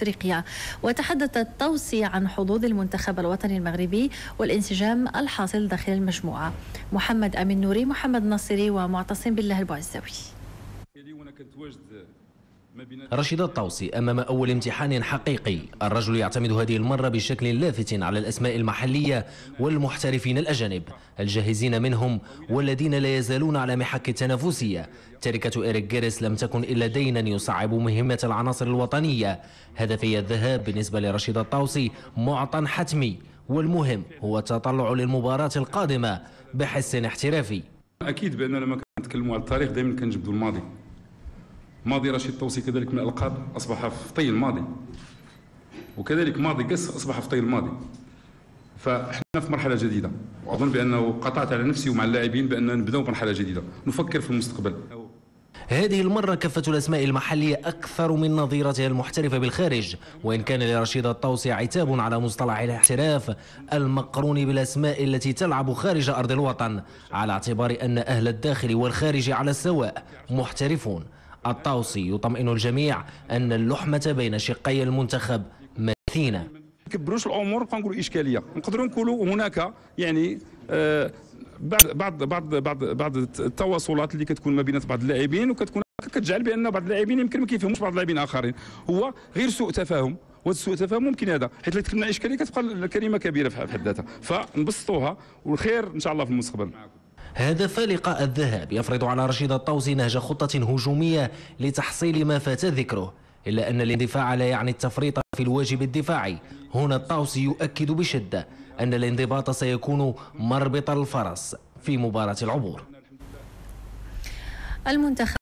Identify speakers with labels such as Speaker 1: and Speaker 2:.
Speaker 1: افريقيا. وتحدث الطوسي عن حظوظ المنتخب الوطني المغربي والانسجام الحاصل داخل المجموعة. محمد أمين نوري محمد ناصري ومعتصم بالله البعزاوي
Speaker 2: رشيد الطوسي أمام أول امتحان حقيقي. الرجل يعتمد هذه المرة بشكل لافت على الأسماء المحلية والمحترفين الأجانب. الجاهزين منهم والذين لا يزالون على محك التنافسية. تركة إيريك جيريس لم تكن إلا دينا يصعب مهمة العناصر الوطنية. هدفي الذهاب بالنسبة لرشيد الطوسي معطى حتمي والمهم هو التطلع للمباراة القادمة بحس احترافي.
Speaker 3: أكيد بأننا لما كنتكلموا على التاريخ دائما كنجبدوا الماضي. ماضي رشيد طوسي كذلك من الألقاب أصبح في طي الماضي وكذلك ماضي قس أصبح في طي الماضي فإحنا في مرحلة جديدة. وأظن بأنه قطعت على نفسي ومع اللاعبين بأن نبداو مرحلة جديدة. نفكر في المستقبل.
Speaker 2: هذه المرة كفة الأسماء المحلية أكثر من نظيرتها المحترفة بالخارج. وإن كان لرشيد الطوسي عتاب على مصطلح الاحتراف المقرون بالأسماء التي تلعب خارج أرض الوطن على اعتبار أن أهل الداخل والخارج على السواء محترفون. الطوسي يطمئن الجميع أن اللحمة بين شقي المنتخب ماثينة
Speaker 3: كبروش الأمور نبقى نقولوا إشكالية. نقدروا نقولوا هناك يعني آه بعض بعض بعض بعض بعض التواصلات اللي كتكون ما بين بعض اللاعبين وكتكون كتجعل بأن بعض اللاعبين يمكن ما كيفهموش بعض اللاعبين آخرين. هو غير سوء تفاهم. وهذا سوء تفاهم ممكن هذا. حيت اللي تكلمنا إشكالية كتبقى الكلمة كبيرة في حد ذاتها فنبسطوها والخير إن شاء الله في المستقبل.
Speaker 2: هذا فالق الذهاب يفرض على رشيد الطوسي نهج خطة هجومية لتحصيل ما فات ذكره إلا أن الاندفاع لا يعني التفريط في الواجب الدفاعي. هنا الطوسي يؤكد بشدة أن الانضباط سيكون مربط الفرس في مباراة العبور.
Speaker 1: المنتخب